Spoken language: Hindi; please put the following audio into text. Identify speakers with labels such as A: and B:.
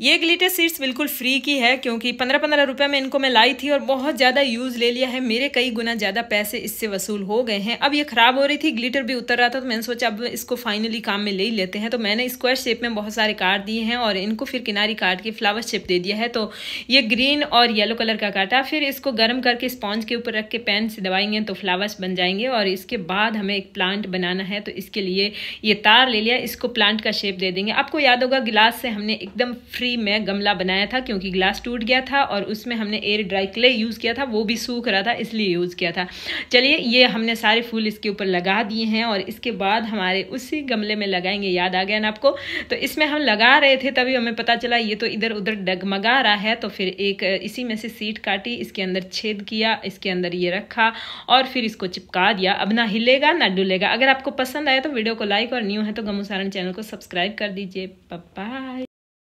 A: ये ग्लिटर सीड्स बिल्कुल फ्री की है, क्योंकि पंद्रह पंद्रह रुपये में इनको मैं लाई थी और बहुत ज़्यादा यूज़ ले लिया है। मेरे कई गुना ज़्यादा पैसे इससे वसूल हो गए हैं। अब ये ख़राब हो रही थी ग्लिटर भी उतर रहा था तो मैंने सोचा अब इसको फाइनली काम में ले ही लेते हैं। तो मैंने स्क्वायर शेप में बहुत सारे काट दिए हैं और इनको फिर किनारी काट के फ्लावर शेप दे दिया है। तो ये ग्रीन और येलो कलर का काटा फिर इसको गर्म करके स्पॉन्ज के ऊपर रख के पैन से दबाएँगे तो फ्लावर्स बन जाएँगे और इसके बाद हमें एक प्लांट बनाना है। तो इसके लिए ये तार ले लिया, इसको प्लांट का शेप दे देंगे। आपको याद होगा गिलास से हमने एकदम फ्री में गमला बनाया था क्योंकि ग्लास टूट गया था और उसमें हमने एयर ड्राई क्ले यूज़ किया था, वो भी सूख रहा था, इसलिए यूज़ किया था। चलिए, ये हमने सारे फूल इसके ऊपर लगा दिए हैं और इसके बाद हमारे उसी गमले में लगाएँगे, याद आ गया ना आपको? तो इसमें हम लगा रहे थे तभी हमें पता चला ये तो इधर उधर डगमगा रहा है तो फिर एक इसी में से सीट काटी, इसके अंदर छेद किया, इसके अंदर ये रखा और फिर इसको चिपका दिया। अब ना हिलेगा, ना डुलेगा। अगर आपको पसंद आया तो वीडियो को लाइक और न्यू है तो गमू सारण चैनल को सब्सक्राइब कर दीजिए। बाय